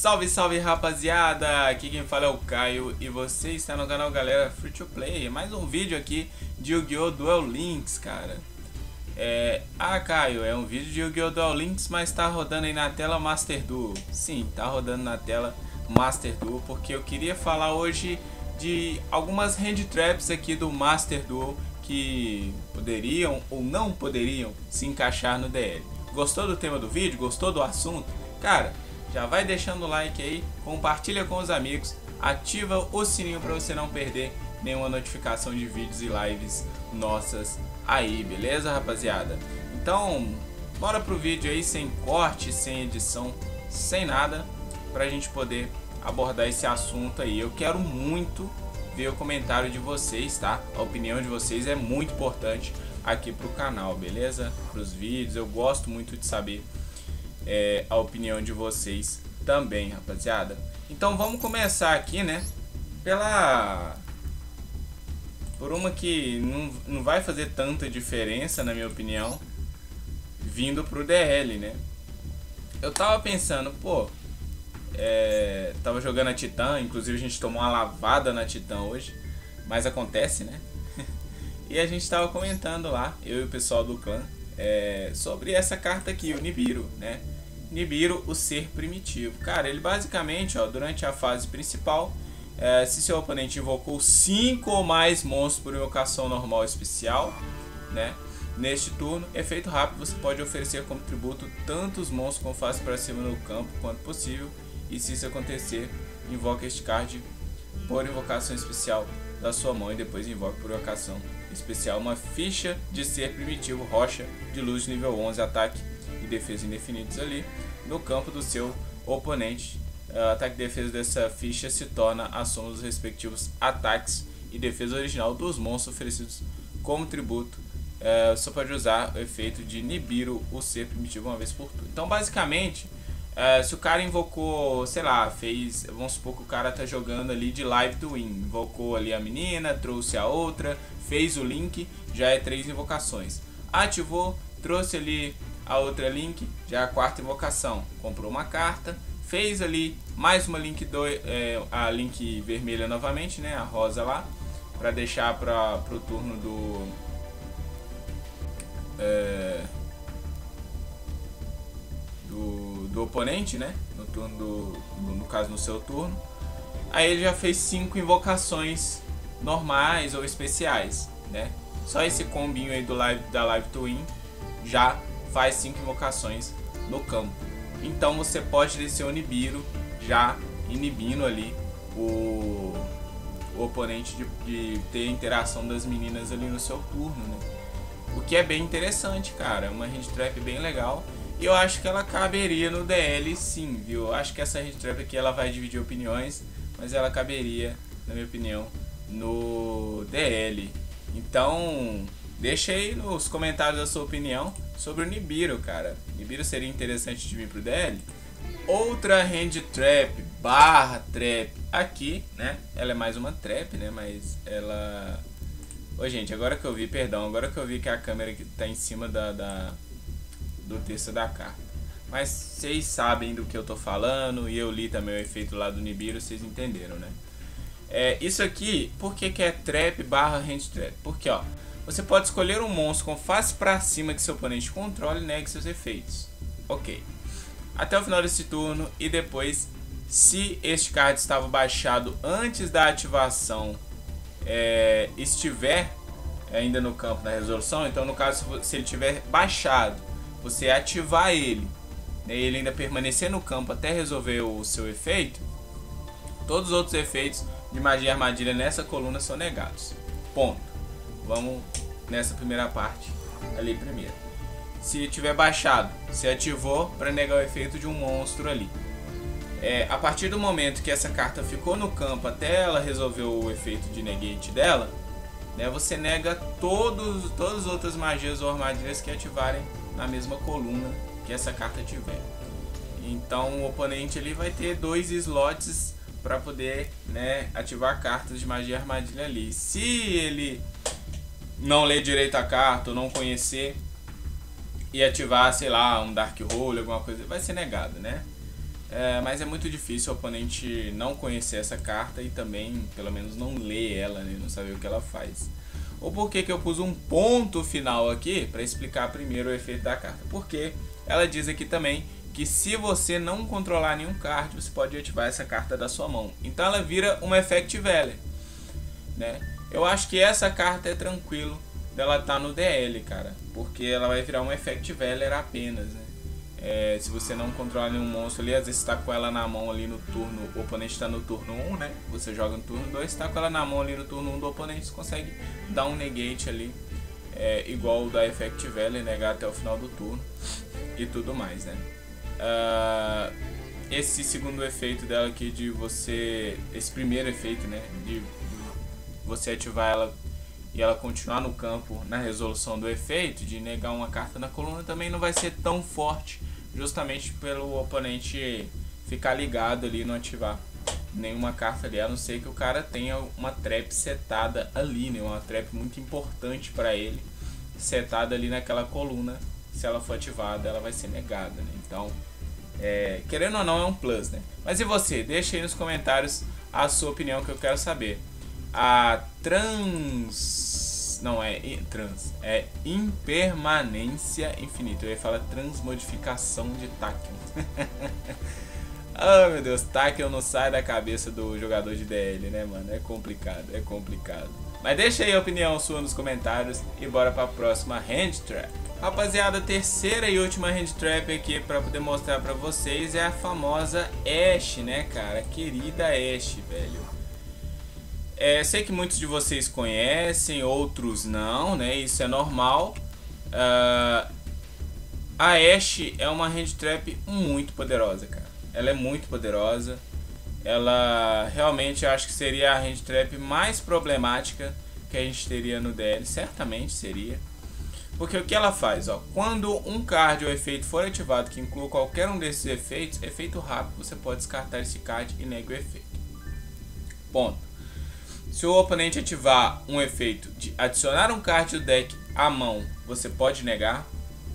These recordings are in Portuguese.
Salve, salve rapaziada! Aqui quem fala é o Caio e você está no canal Galera Free to Play. Mais um vídeo aqui de Yu-Gi-Oh! Duel Links, cara. É... Ah, Caio, é um vídeo de Yu-Gi-Oh! Duel Links, mas tá rodando aí na tela Master Duel. Sim, tá rodando na tela Master Duel, porque eu queria falar hoje de algumas hand traps aqui do Master Duel que poderiam ou não poderiam se encaixar no DL. Gostou do tema do vídeo? Gostou do assunto? Cara, já vai deixando o like aí, compartilha com os amigos, ativa o sininho para você não perder nenhuma notificação de vídeos e lives nossas aí, beleza rapaziada? Então, bora pro vídeo aí sem corte, sem edição, sem nada, pra gente poder abordar esse assunto aí. Eu quero muito ver o comentário de vocês, tá? A opinião de vocês é muito importante aqui pro canal, beleza? Pros vídeos, eu gosto muito de saber é, a opinião de vocês também, rapaziada. Então vamos começar aqui, né? Pela... Por uma que não, não vai fazer tanta diferença, na minha opinião, vindo pro DL, né? Eu tava pensando, pô, é, tava jogando a Titã, inclusive a gente tomou uma lavada na Titã hoje, mas acontece, né? e a gente tava comentando lá, eu e o pessoal do clã, é, sobre essa carta aqui, o Nibiru, né? Nibiru, o ser primitivo. Cara, ele basicamente, ó, durante a fase principal, é, se seu oponente invocou 5 ou mais monstros por invocação normal especial, né? Neste turno, efeito rápido, você pode oferecer como tributo tantos monstros com face para cima no campo quanto possível, e se isso acontecer, invoca este card por invocação especial da sua mão e depois invoca por invocação especial uma ficha de ser primitivo rocha de luz nível 11 ataque e defesa indefinidos ali no campo do seu oponente. Uh, ataque e defesa dessa ficha se torna a soma dos respectivos ataques e defesa original dos monstros oferecidos como tributo. Uh, só pode usar o efeito de Nibiru, o ser primitivo, uma vez por turno. Então, basicamente, uh, se o cara invocou, sei lá, fez. Vamos supor que o cara tá jogando ali de live to win. Invocou ali a menina, trouxe a outra, fez o link, já é três invocações. Ativou, trouxe ali a outra link, já é a quarta invocação. Comprou uma carta, fez ali mais uma link do, é, a link vermelha novamente, né, a rosa lá, para deixar para o turno do é, do, do oponente, né, no turno do, no, no caso no seu turno. Aí ele já fez cinco invocações normais ou especiais, né? Só esse combinho aí do live da Live Twin já faz 5 invocações no campo. Então você pode descer o Nibiru já inibindo ali o, o oponente de, de, ter a interação das meninas ali no seu turno, né? O que é bem interessante, cara. É uma hand trap bem legal. Eu acho que ela caberia no DL sim, viu? Eu acho que essa hand trap aqui ela vai dividir opiniões, mas ela caberia, na minha opinião, no DL. Então, deixa aí nos comentários a sua opinião sobre o Nibiru, cara. Nibiru seria interessante de vir pro DL? Outra hand trap, barra trap aqui, né? Ela é mais uma trap, né? Mas ela... Ô, gente, agora que eu vi, perdão, agora que eu vi que a câmera tá em cima da, da do texto da carta. Mas vocês sabem do que eu tô falando e eu li também o efeito lá do Nibiru, vocês entenderam, né? É, isso aqui, por que, que é trap barra hand trap? Porque, ó, você pode escolher um monstro com face para cima que seu oponente controle e negue seus efeitos. Ok. Até o final desse turno e depois, se este card estava baixado antes da ativação é, estiver ainda no campo da resolução, então no caso se ele tiver baixado, você ativar ele né, e ele ainda permanecer no campo até resolver o seu efeito, todos os outros efeitos de magia e armadilha nessa coluna são negados. Ponto. Vamos nessa primeira parte ali primeiro. Se tiver baixado, se ativou para negar o efeito de um monstro ali. É, a partir do momento que essa carta ficou no campo até ela resolver o efeito de negate dela, né, você nega todos, todas as outras magias ou armadilhas que ativarem na mesma coluna que essa carta tiver. Então o oponente ele vai ter dois slots para poder né, ativar cartas de magia armadilha ali. Se ele não ler direito a carta ou não conhecer e ativar, sei lá, um Dark Hole, alguma coisa, vai ser negado, né? É, mas é muito difícil o oponente não conhecer essa carta e também, pelo menos, não ler ela, né? não saber o que ela faz. Ou por que, que eu pus um ponto final aqui para explicar primeiro o efeito da carta? Porque ela diz aqui também que se você não controlar nenhum card, você pode ativar essa carta da sua mão. Então ela vira uma Effect Valley. Né? Eu acho que essa carta é tranquilo dela tá no DL, cara. Porque ela vai virar um Effect Valley apenas, né? É, se você não controla nenhum monstro ali, às vezes está com ela na mão ali no turno, o oponente está no turno 1, né? Você joga no turno 2, está com ela na mão ali no turno 1 do oponente, você consegue dar um negate ali, é, igual o da Effect Valley, negar até o final do turno e tudo mais, né? Uh, esse segundo efeito dela aqui de você, esse primeiro efeito, né? De você ativar ela e ela continuar no campo na resolução do efeito, de negar uma carta na coluna, também não vai ser tão forte justamente pelo oponente ficar ligado ali não ativar nenhuma carta ali, a não ser que o cara tenha uma trap setada ali, né? Uma trap muito importante para ele, setada ali naquela coluna. Se ela for ativada, ela vai ser negada, né? Então, é, querendo ou não, é um plus, né? Mas e você? Deixa aí nos comentários a sua opinião que eu quero saber. A trans não é trans, é impermanência infinita. Eu ia falar transmodificação de Tachyon. oh meu Deus, Tachyon não sai da cabeça do jogador de DL, né, mano? É complicado, é complicado. Mas deixa aí a opinião sua nos comentários e bora pra próxima Hand Trap. Rapaziada, terceira e última Hand Trap aqui pra poder mostrar pra vocês é a famosa Ashe, né, cara? Querida Ashe, velho. É, sei que muitos de vocês conhecem, outros não, né? Isso é normal. Uh, a Ashe é uma hand trap muito poderosa, cara. Ela é muito poderosa. Ela realmente acho que seria a hand trap mais problemática que a gente teria no DL. Certamente seria. Porque o que ela faz? Ó, quando um card ou efeito for ativado que inclua qualquer um desses efeitos, efeito rápido, você pode descartar esse card e nega o efeito. Ponto. Se o oponente ativar um efeito de adicionar um card do deck à mão, você pode negar.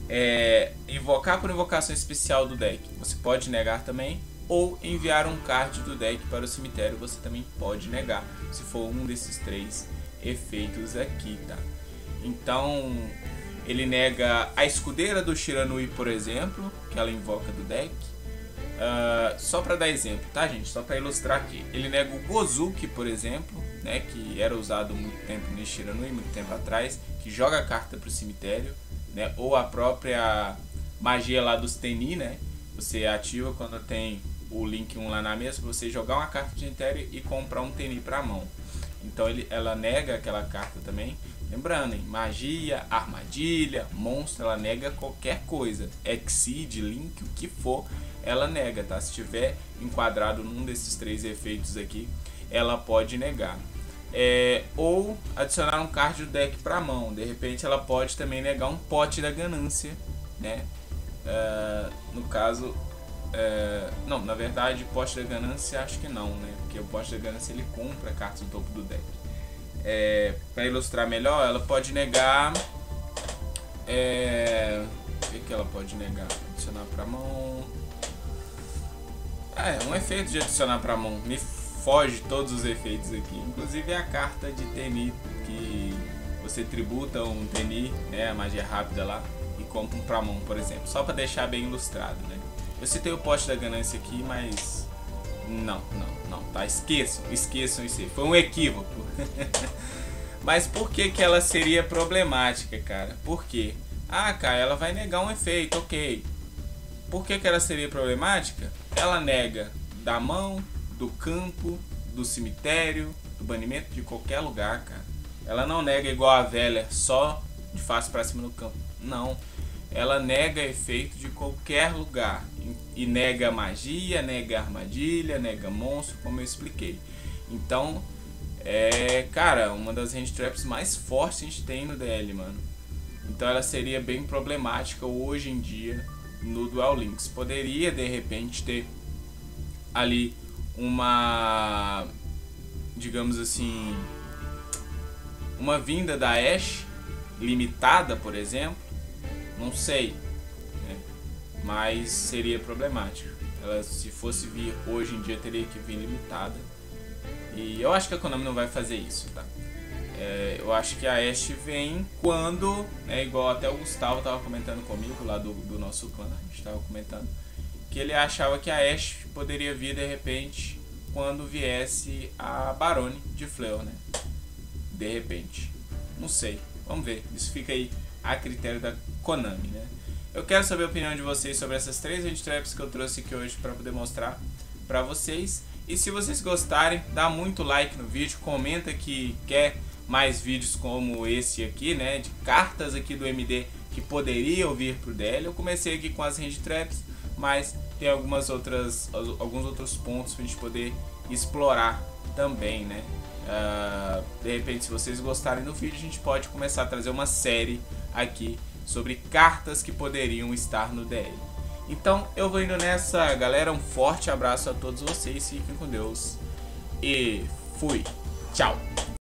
É, invocar por invocação especial do deck, você pode negar também. Ou enviar um card do deck para o cemitério, você também pode negar. Se for um desses três efeitos aqui, tá? Então, ele nega a escudeira do Shiranui, por exemplo, que ela invoca do deck. Uh, só para dar exemplo, tá, gente? Só para ilustrar aqui. Ele nega o Gozuki, por exemplo, né, que era usado muito tempo no Shiranui, muito tempo atrás, que joga a carta para o cemitério, né, ou a própria magia lá dos Teni, né, você ativa quando tem o Link 1 lá na mesa, você jogar uma carta de cemitério e comprar um Teni para a mão. Então ele, ela nega aquela carta também. Lembrando, hein, magia, armadilha, monstro, ela nega qualquer coisa. Exceed, Link, o que for, ela nega, tá? Se tiver enquadrado num desses três efeitos aqui, ela pode negar é, ou adicionar um card do deck para mão. De repente ela pode também negar um pote da ganância, né? Uh, no caso, uh, não, na verdade, pote da ganância acho que não, né? Porque o pote da ganância ele compra cartas do topo do deck. É, para ilustrar melhor, ela pode negar. É, o que, que ela pode negar? Adicionar para mão. É, um efeito de adicionar para mão. Me foge todos os efeitos aqui. Inclusive a carta de Teni, que você tributa um Teni, né, a magia rápida lá, e compra um pra mão, por exemplo. Só para deixar bem ilustrado, né. Eu citei o poste da ganância aqui, mas... Não, não, não, tá? Esqueçam, esqueçam isso aí. Foi um equívoco. mas por que que ela seria problemática, cara? Por quê? Ah, cara, ela vai negar um efeito, ok. Por que que ela seria problemática? Ela nega da mão, do campo, do cemitério, do banimento de qualquer lugar, cara. Ela não nega igual a velha, só de face para cima no campo. Não. Ela nega efeito de qualquer lugar. E nega magia, nega armadilha, nega monstro, como eu expliquei. Então, é, cara, uma das hand traps mais fortes que a gente tem no DL, mano. Então ela seria bem problemática hoje em dia no Dual Links. Poderia de repente ter ali uma digamos assim uma vinda da Ash limitada, por exemplo, não sei, né? mas seria problemático. Ela, se fosse vir hoje em dia, teria que vir limitada. E eu acho que a Konami não vai fazer isso, tá? É, eu acho que a Ashe vem quando, é igual até o Gustavo tava comentando comigo lá do, do nosso clã, a gente tava comentando, que ele achava que a Ashe poderia vir de repente quando viesse a Barone de Fleur, né? De repente. Não sei. Vamos ver. Isso fica aí a critério da Konami, né? Eu quero saber a opinião de vocês sobre essas três traps que eu trouxe aqui hoje para poder mostrar para vocês. E se vocês gostarem, dá muito like no vídeo, comenta que quer mais vídeos como esse aqui, né, de cartas aqui do MD que poderiam vir pro DL. Eu comecei aqui com as hand traps, mas tem algumas outras alguns outros pontos para a gente poder explorar também, né? Uh, de repente, se vocês gostarem do vídeo, a gente pode começar a trazer uma série aqui sobre cartas que poderiam estar no DL. Então eu vou indo nessa, galera. Um forte abraço a todos vocês, fiquem com Deus e fui. Tchau!